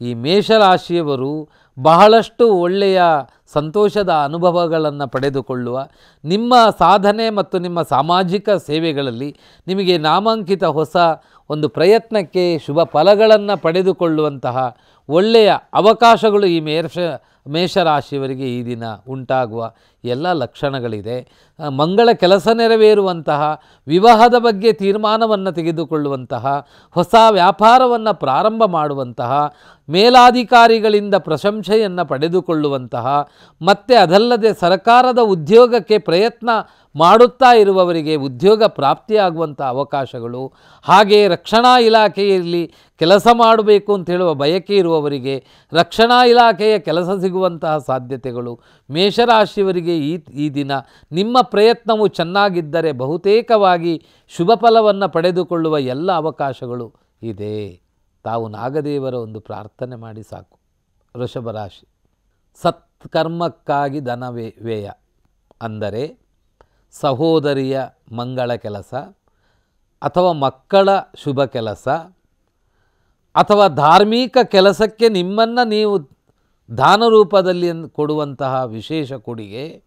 ಈ ಮೇಷರಾಶಿಯವರು ಬಹಳಷ್ಟು ಒಳ್ಳೆಯ ಸಂತೋಷದ ಅನುಭವಗಳನ್ನು ಪಡೆದುಕೊಳ್ಳುವ ನಿಮ್ಮ ಸಾಧನೆ ಮತ್ತು ನಿಮ್ಮ ಸಾಮಾಜಿಕ ಸೇವೆಗಳಲ್ಲಿ ನಿಮಗೆ ನಾಮಾಂಕಿತ ಹೊಸ ಒಂದು ಪ್ರಯತ್ನಕ್ಕೆ ಶುಭ ಫಲಗಳನ್ನು ಪಡೆದುಕೊಳ್ಳುವಂತಹ ಒಳ್ಳೆಯ ಅವಕಾಶಗಳು ಈ ಮೇಷ ಮೇಷರಾಶಿಯವರಿಗೆ ಈ ದಿನ ಉಂಟಾಗುವ ಎಲ್ಲ ಲಕ್ಷಣಗಳಿದೆ. ಮಂಗಳ ಕೆಲಸ ನೆರವೇರುವಂತಹ, ವಿವಾಹದ ಬಗ್ಗೆ ತೀರ್ಮಾನವನ್ನು ತೆಗೆದುಕೊಳ್ಳುವಂತಹ, ಹೊಸ ವ್ಯಾಪಾರವನ್ನು ಪ್ರಾರಂಭ ಮಾಡುವಂತಹ, ಮೇಲಾಧಿಕಾರಿಗಳಿಂದ ಪ್ರಶಂಸೆಯನ್ನು ಪಡೆದುಕೊಳ್ಳುವಂತಹ, ಮತ್ತು ಅದಲ್ಲದೆ ಸರ್ಕಾರದ ಉದ್ಯೋಗಕ್ಕೆ ಪ್ರಯತ್ನ ಮಾಡುತ್ತಾ ಇರುವವರಿಗೆ ಉದ್ಯೋಗ ಪ್ರಾಪ್ತಿಯಾಗುವಂಥ ಅವಕಾಶಗಳು ಹಾಗೆಯೇ ರಕ್ಷಣಾ ಇಲಾಖೆಯಲ್ಲಿ ಕೆಲಸ ಮಾಡಬೇಕು ಅಂತ ಹೇಳುವ ಬಯಕೆ ಇರುವವರಿಗೆ ರಕ್ಷಣಾ ಇಲಾಖೆಯ ಕೆಲಸ ಸಿಗುವಂತಹ ಸಾಧ್ಯತೆಗಳು, ಮೇಷರಾಶಿಯವರಿಗೆ ಈ ಈ ದಿನ ನಿಮ್ಮ ಪ್ರಯತ್ನವು ಚೆನ್ನಾಗಿದ್ದರೆ ಬಹುತೇಕವಾಗಿ ಶುಭ ಫಲವನ್ನು ಪಡೆದುಕೊಳ್ಳುವ ಎಲ್ಲ ಅವಕಾಶಗಳು ಇದೆ. ತಾವು ನಾಗದೇವರ ಒಂದು ಪ್ರಾರ್ಥನೆ ಮಾಡಿ ಸಾಕು. ವೃಷಭರಾಶಿ ಸತ್ಕರ್ಮಕ್ಕಾಗಿ ಧನ ವ್ಯ- ವ್ಯಯ ಅಂದರೆ ಸಹೋದರಿಯ ಮಂಗಳ ಕೆಲಸ ಅಥವಾ ಮಕ್ಕಳ ಶುಭ ಕೆಲಸ ಅಥವಾ ಧಾರ್ಮಿಕ ಕೆಲಸಕ್ಕೆ ನಿಮ್ಮನ್ನು ನೀವು ದಾನ ರೂಪದಲ್ಲಿ ಕೊಡುವಂತಹ ವಿಶೇಷ ಕೊಡುಗೆ,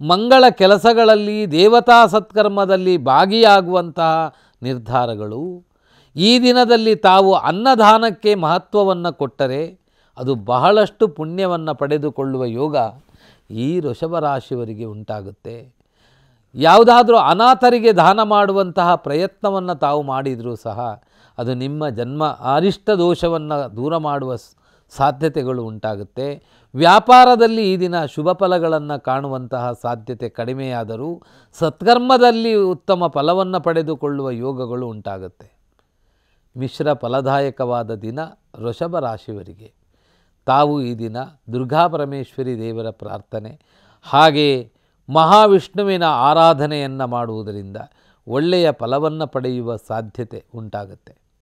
ಮಂಗಳ ಕೆಲಸಗಳಲ್ಲಿ ದೇವತಾ ಸತ್ಕರ್ಮದಲ್ಲಿ ಭಾಗಿಯಾಗುವಂತಹ ನಿರ್ಧಾರಗಳು. ಈ ದಿನದಲ್ಲಿ ತಾವು ಅನ್ನದಾನಕ್ಕೆ ಮಹತ್ವವನ್ನು ಕೊಟ್ಟರೆ ಅದು ಬಹಳಷ್ಟು ಪುಣ್ಯವನ್ನು ಪಡೆದುಕೊಳ್ಳುವ ಯೋಗ ಈ ವೃಷಭ ರಾಶಿಯವರಿಗೆ ಉಂಟಾಗುತ್ತೆ. ಯಾವುದಾದರೂ ಅನಾಥರಿಗೆ ದಾನ ಮಾಡುವಂತಹ ಪ್ರಯತ್ನವನ್ನು ತಾವು ಮಾಡಿದರೂ ಸಹ ಅದು ನಿಮ್ಮ ಜನ್ಮ ಅರಿಷ್ಟ ದೋಷವನ್ನು ದೂರ ಮಾಡುವ ಸಾಧ್ಯತೆಗಳು ಉಂಟಾಗುತ್ತೆ. ವ್ಯಾಪಾರದಲ್ಲಿ ಈ ದಿನ ಶುಭ ಫಲಗಳನ್ನು ಕಾಣುವಂತಹ ಸಾಧ್ಯತೆ ಕಡಿಮೆಯಾದರೂ ಸತ್ಕರ್ಮದಲ್ಲಿ ಉತ್ತಮ ಫಲವನ್ನು ಪಡೆದುಕೊಳ್ಳುವ ಯೋಗಗಳು ಉಂಟಾಗುತ್ತೆ. ಮಿಶ್ರ ಫಲದಾಯಕವಾದ ದಿನ ವೃಷಭ ರಾಶಿಯವರಿಗೆ. ತಾವು ಈ ದಿನ ದುರ್ಗಾ ಪರಮೇಶ್ವರಿ ದೇವರ ಪ್ರಾರ್ಥನೆ, ಹಾಗೆ ಮಹಾವಿಷ್ಣುವಿನ ಆರಾಧನೆಯನ್ನು ಮಾಡುವುದರಿಂದ ಒಳ್ಳೆಯ ಫಲವನ್ನು ಪಡೆಯುವ ಸಾಧ್ಯತೆ ಉಂಟಾಗುತ್ತೆ.